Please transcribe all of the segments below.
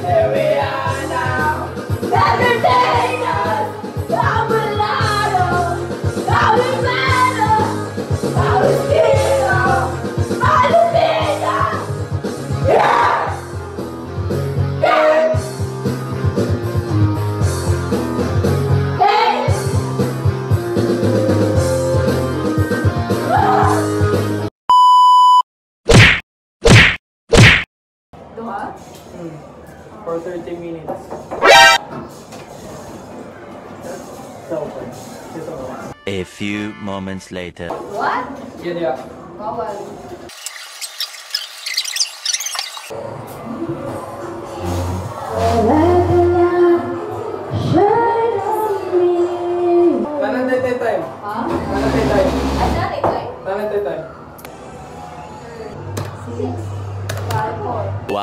Here we are. for 30 minutes. A few moments later. What? Yeah, yeah.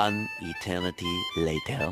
One eternity later.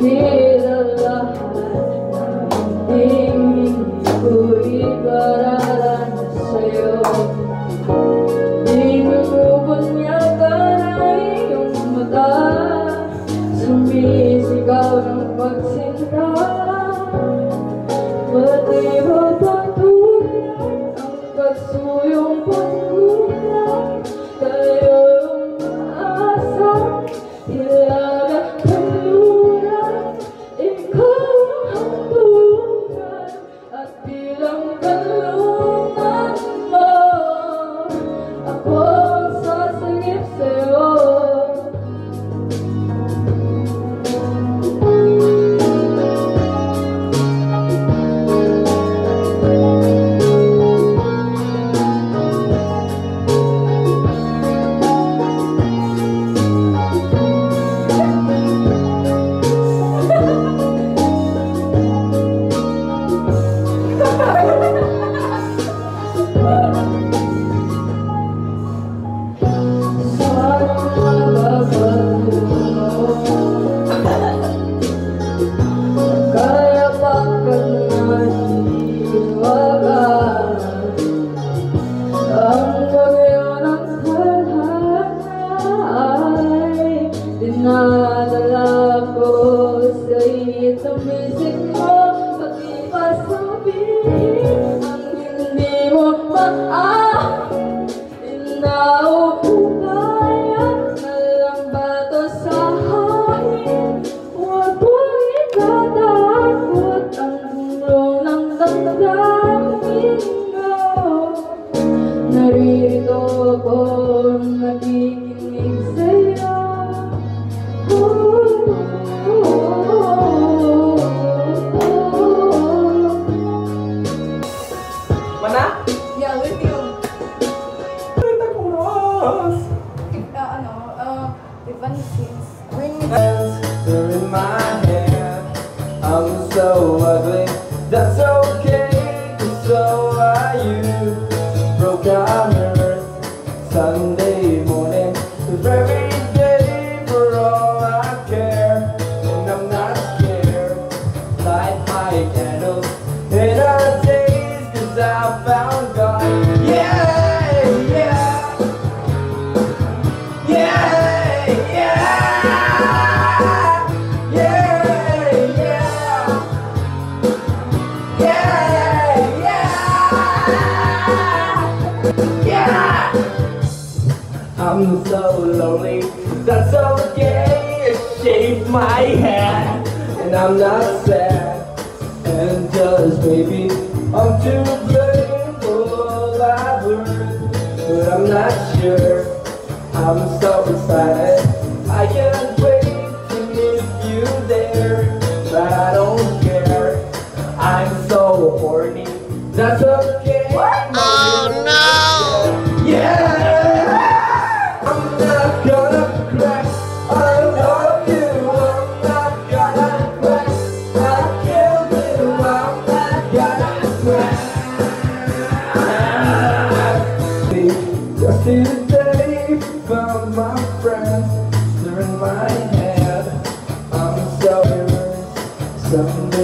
Yeah. Sunday. my hat And I'm not sad. And just maybe I'm too grateful I've But I'm not sure. I'm so excited. I can't.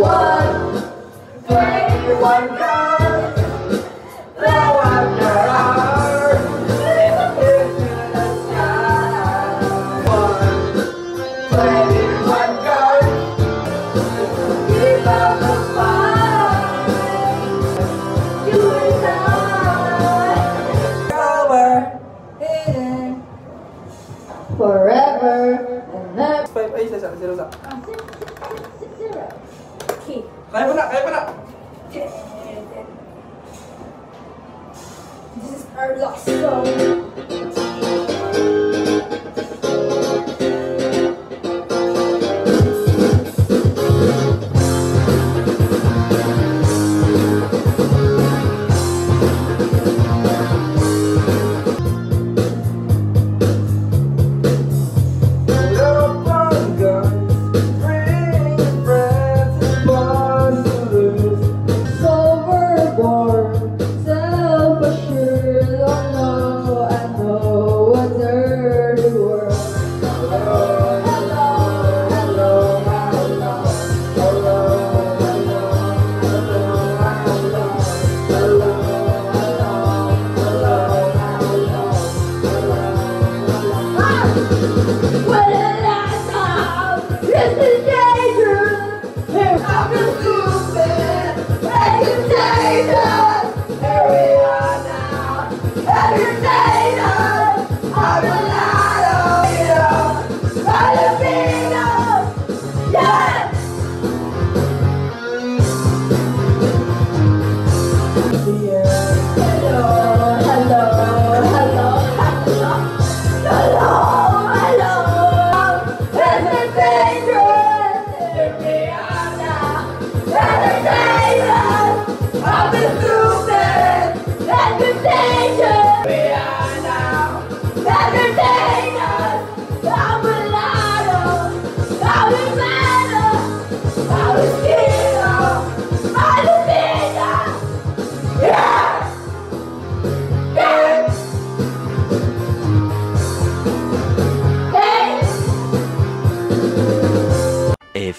one, play one, go.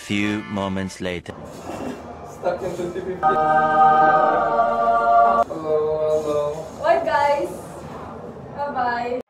Few moments later. Stuck in 2015. Hello, hello. Bye guys. Bye bye.